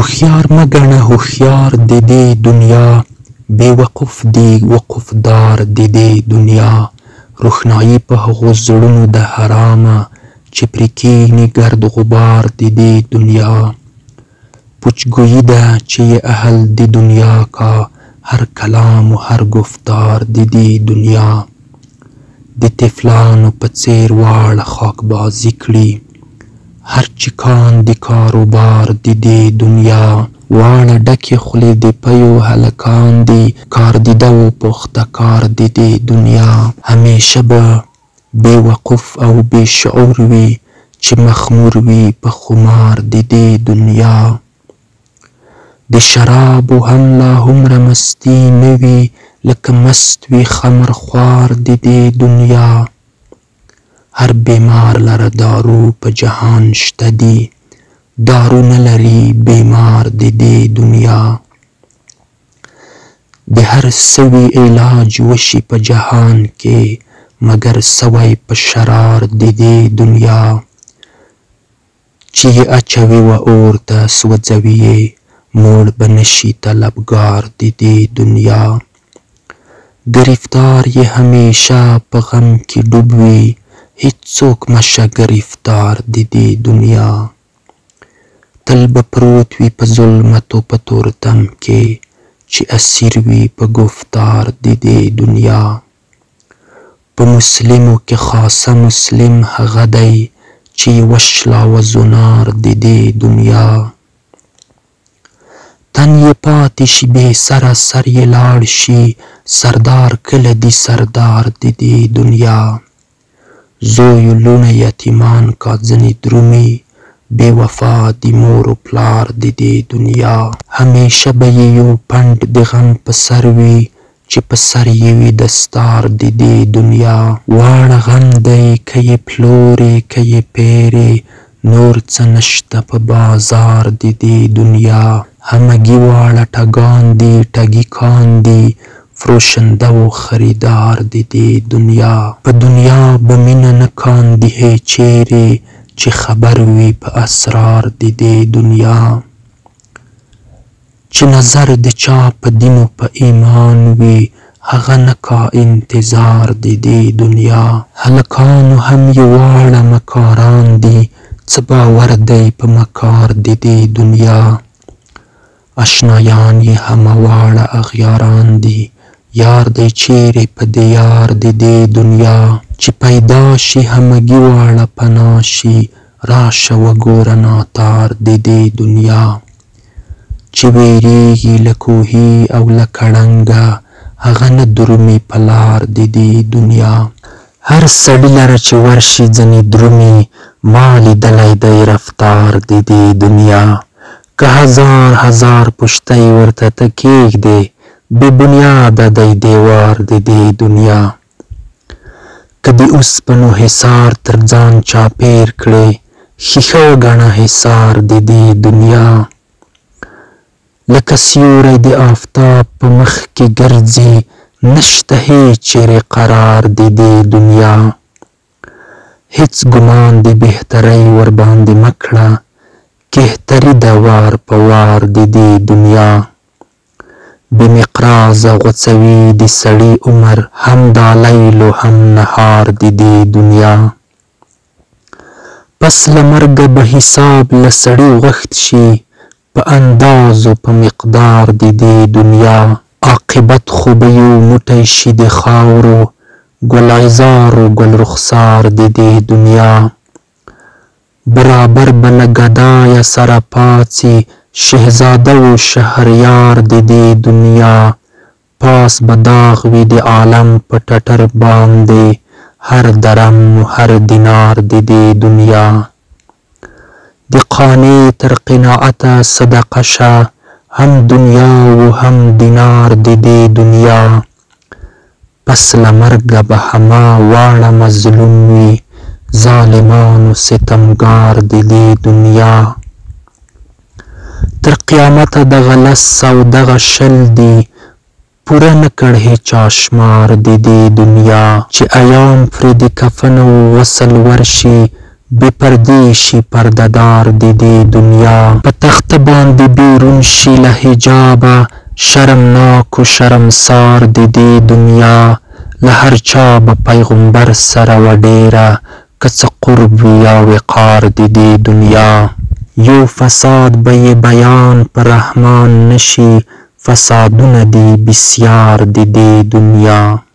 هوښیار مګنه هوښیار د دې دنیا بے وقوف دی وقوف دار د دې دنیا روښنايي په هغو زړونو د حرامه چې پرې کینی ګرد غبار د دې دنیا پوچګویی ده چې اهل د دنیا کا هر کلام او هر گفتار د دې دنیا د تفلانو په څیر واړه خاک بازی کړي هرچی کاندی کاروبار دی دی دنیا واړه ډکې خولې د پیو هلکان دی کار دیده و پخته کار دی دی دنیا همیشه به بې وقف او بې شعور وي چې مخمور وي په خمار د دې دنیا د شرابو هم لا هومره مستی نه وي لکه مست وي خمر خوار د دې دنیا هر بیمار لره دارو په جهان شته دی دارو نه لري بیمار د دې دنیا د هر سوي علاج وشي په جهان کې مگر سوي په شرار د دې دنیا چې اچوي و اور ته سوځوي مول بنشي طلبگار د دې دنیا گرفتار یې همیشه په غم کې ډوب وي هیڅوک مشه گرفتار د دې دنیا تل به پروت وي په ظلمت او په تور تم کې چې اسیر وي په گفتار د دې دنیا په مسلمو کې خاصه مسلم هغه دی چې وشلا و زنار د دې دنیا تن یې پاتې شي بې سره سر یې لاړ شي سردار کله دی سردار د دې دنیا زویو لونه یتیمان کا ځنې درومي بے وفا دی مور و پلار دی دی دنیا همیشه به یو پند د غم په سر وي چې په سر یې وي دستار دی دی دنیا واړه غم دی که یې پلورې که یې پیرې نور څه نشته په بازار دی دی دنیا همګي واړه ټګان دی ټګي کان دی فروشنده و خریدار دیدی دنیا په دنیا به مینه نه کاندي هیچیرې چې خبر وي په اسرار دیدی دنیا چې نظر د چا په دین او په ایمان وي هغه نه کا انتظار دیدی دنیا هلکانو هم یواړه مکاران دي څه باور دی په مکار دیدی دنیا اشنایان یې هم واړه اغیاران دي یار دی چیرې په دې یار دی دې دنیا چې پیدا شي همګي واړه پنا شي راشه وګوره ناتار دی دې دنیا چې ویریږي له کوهي او له کړنګه هغه نه درومي په لار دی دې دنیا هر سړی لره چې ورشي ځنې درومي ما لیدلی دی رفتار دی دې دنیا که هزار هزار پشتۍ ورته ته کیږدې بی بنیاده دی دیوار دی دی دنیا که د اوسپنو حصار تر ځان چاپیر کړې ښیښه وګڼه حصار د دې دنیا لکه سیوری د آفتاب په مخ کې ګرځي نشته هیڅ چیرې قرار د دې دنیا هیڅ ګمان د بهترۍ ورباندې مکړه کهتري د وار په وار د دې دنیا بې مقرازه غوڅوي د سړي عمر هم دا لیل و هم نهار د دې دنیا پس له مرګه به حساب له سړي غوښت شي په انداز و په مقدار د دې دنیا عاقبت خو به یو موټی شي د خاورو ګل عزار و ګل رخسار د دې دنیا برابر به له ګدایه سره پاڅي شهزاده و شهریار د دې دنیا پاس بداغ وی د عالم په ټټر باندې هر درم هر دینار د دې دنیا د قانې تر قناعت صدقه شا هم دنیا و هم دینار د دې دنیا پس لمرګ به هما واړه مظلوم وي ظالمانو ستمګار د دې دنیا تر قیامت دغه لس او دغه شل دی پوره نه کړ هیچا شمار دی دی دنیا چې ایام فریدی کفن او وصل ورشي بی پردی شي پرددار دی دی دنیا په تخت باندې بیرون شي له حجابا شرمناک او شرمسار دی دی دنیا له هر چا به پیغمبر سره وډیره که څه قرب یا وقار دی دی دنیا یو فساد به بیان پر رحمان نشي فسادونه دي بسیار د دی دنیا